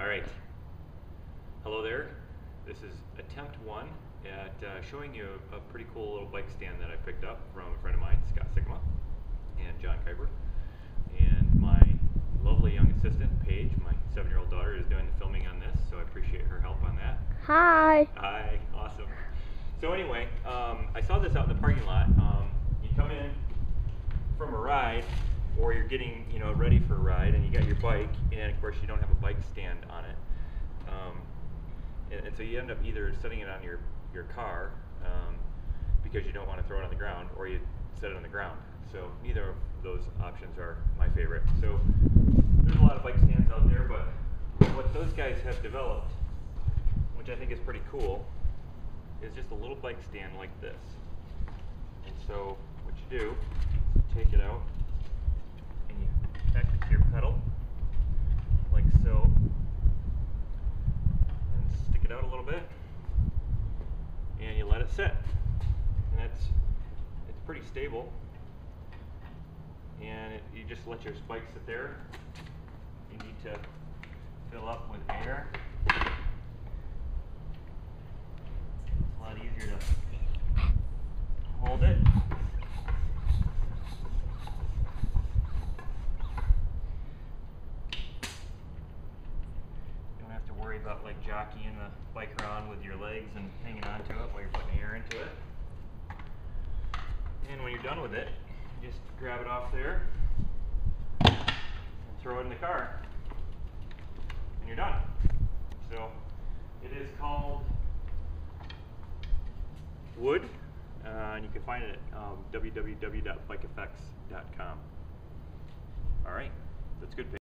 All right. Hello there. This is attempt one at uh, showing you a, a pretty cool little bike stand that I picked up from a friend of mine, Scott Sigma, and John Kuiper. And my lovely young assistant, Paige, my seven-year-old daughter, is doing the filming on this, so I appreciate her help on that. Hi. Hi, awesome. So anyway, um, I saw this out in the parking lot. Um, you come in from a ride, or you're getting, you know, ready for a ride, and you got your bike, and of course you don't have a bike stand on it. Um, and, and so you end up either setting it on your your car um, because you don't want to throw it on the ground, or you set it on the ground. So neither of those options are my favorite. So there's a lot of bike stands out there, but what those guys have developed, which I think is pretty cool, is just a little bike stand like this. And so what you do, take it out your pedal like so, and stick it out a little bit, and you let it sit. And that's it's pretty stable. And it, you just let your spike sit there. You need to fill up with air. It's a lot easier to hold it. You don't have to about like jockeying the bike around with your legs and hanging onto it while you're putting air into it. And when you're done with it, just grab it off there and throw it in the car. And you're done. So it is called Wood, uh, and you can find it at um, www.bikeffects.com. All right, that's good.